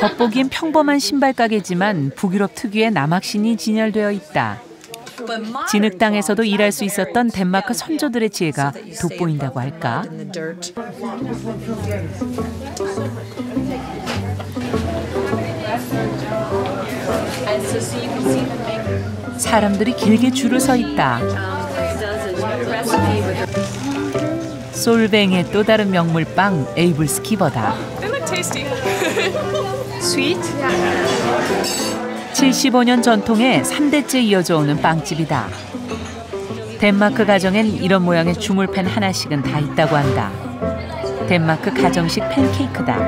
겉보기엔 평범한 신발 가게지만 북유럽 특유의 남학신이 진열되어 있다. 진흙 땅에서도 일할 수 있었던 덴마크 선조들의 지혜가 돋보인다고 할까? 사람들이 길게 줄을 서 있다. 솔뱅의 또 다른 명물 빵 에이블 스키버다. They look tasty. Sweet? 75년 전통의 3대째 이어져 오는 빵집이다. 덴마크 가정엔 이런 모양의 주물팬 하나씩은 다 있다고 한다. 덴마크 가정식 팬케이크다.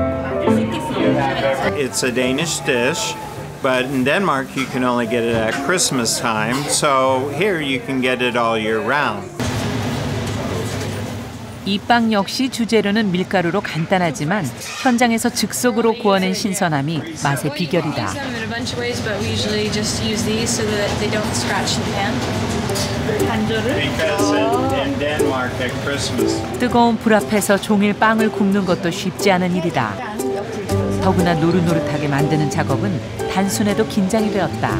It's a Danish dish, but in Denmark you can only get it at Christmas time. So here you can get it all year round. 이 빵 역시 주재료는 밀가루로 간단하지만 현장에서 즉석으로 구워낸 신선함이 맛의 비결이다. 뜨거운 불 앞에서 종일 빵을 굽는 것도 쉽지 않은 일이다. 더구나 노릇노릇하게 만드는 작업은 단순해도 긴장이 되었다.